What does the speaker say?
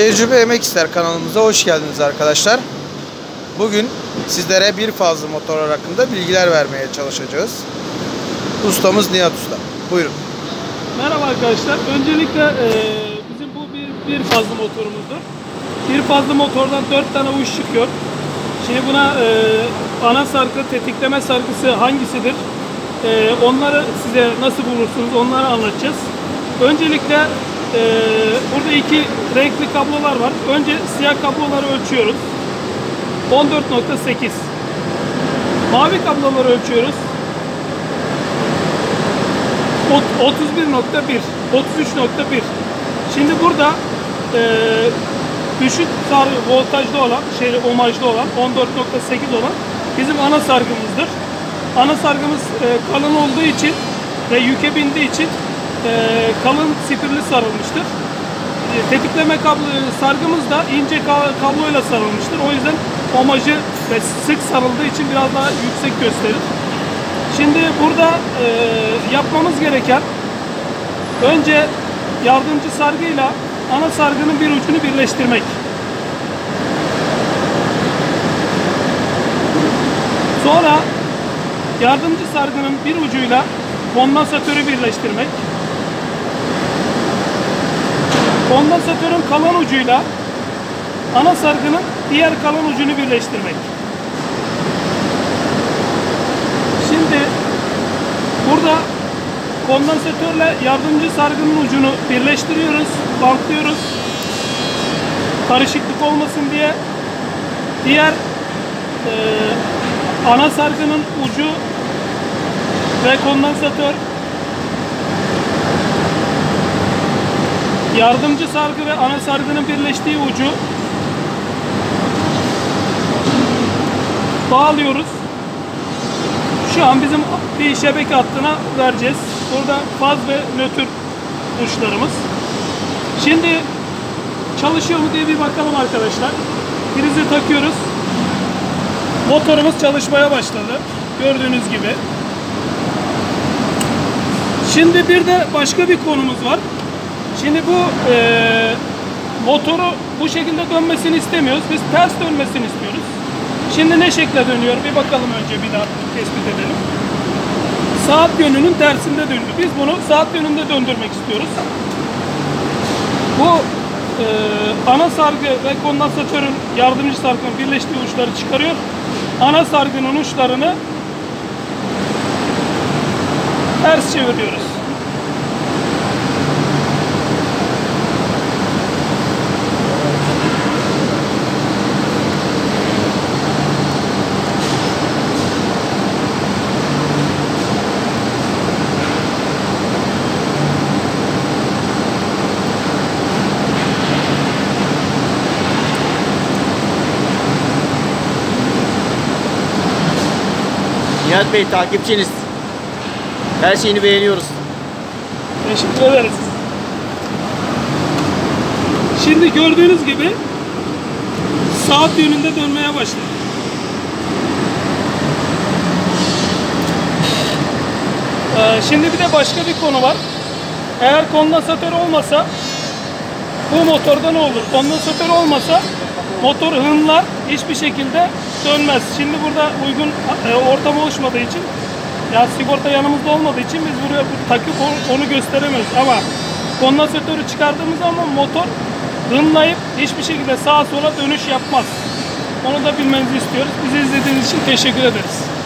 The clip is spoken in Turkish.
Tecrübe Emek İster kanalımıza hoş geldiniz arkadaşlar. Bugün sizlere bir fazla motorlar hakkında bilgiler vermeye çalışacağız. Ustamız Nihat Usta. Buyurun. Merhaba arkadaşlar. Öncelikle e, bizim bu bir, bir fazla motorumuzdur. Bir fazla motordan 4 tane uç çıkıyor. Şimdi buna e, ana sargı, tetikleme sargısı hangisidir? E, onları size nasıl bulursunuz onları anlatacağız. Öncelikle e, burada iki renkli kablolar var. Önce siyah kabloları ölçüyoruz. 14.8 Mavi kabloları ölçüyoruz. 31.1 33.1 Şimdi burada e, düşük sar voltajlı olan, şey omajlı olan 14.8 olan bizim ana sargımızdır. Ana sargımız e, kalın olduğu için ve yüke bindiği için e, kalın sipirli sarılmıştır. E, tetikleme kablo sargımız da ince kabloyla sarılmıştır. O yüzden omajı ve sık sarıldığı için biraz daha yüksek gösterir. Şimdi burada e, yapmamız gereken önce yardımcı sargıyla ana sargının bir ucunu birleştirmek. Sonra yardımcı sargının bir ucuyla kondansatörü birleştirmek. Kondansatörün kalan ucuyla ana sargının diğer kalan ucunu birleştirmek. Şimdi burada kondansatörle yardımcı sargının ucunu birleştiriyoruz, bantlıyoruz. Karışıklık olmasın diye diğer e, ana sargının ucu ve kondansatör yardımcı sargı ve ana sargının birleştiği ucu bağlıyoruz. Şu an bizim bir şebeke hattına vereceğiz. Burada faz ve nötr uçlarımız. Şimdi çalışıyor mu diye bir bakalım arkadaşlar. Prizi takıyoruz. Motorumuz çalışmaya başladı. Gördüğünüz gibi. Şimdi bir de başka bir konumuz var. Şimdi bu e, motoru bu şekilde dönmesini istemiyoruz. Biz ters dönmesini istiyoruz. Şimdi ne şekle dönüyor? Bir bakalım önce bir daha tespit edelim. Saat yönünün tersinde döndü. Biz bunu saat yönünde döndürmek istiyoruz. Bu e, ana sargı ve kondansatörün yardımcı sargının birleştiği uçları çıkarıyor. Ana sargının uçlarını ters çeviriyoruz. Nihat Bey takipçiniz. Her şeyini beğeniyoruz. Teşekkür ederiz. Şimdi gördüğünüz gibi saat yönünde dönmeye başladı. Ee, şimdi bir de başka bir konu var. Eğer kondansatör olmasa bu motorda ne olur? Kondansatör olmasa motor hınlar hiçbir şekilde dönmez. Şimdi burada uygun e, ortam oluşmadığı için ya sigorta yanımızda olmadığı için biz buraya takıp onu gösteremiyoruz. Ama kondansatörü çıkardığımız zaman motor hınlayıp hiçbir şekilde sağa sola dönüş yapmaz. Onu da bilmenizi istiyoruz. Bizi izlediğiniz için teşekkür ederiz.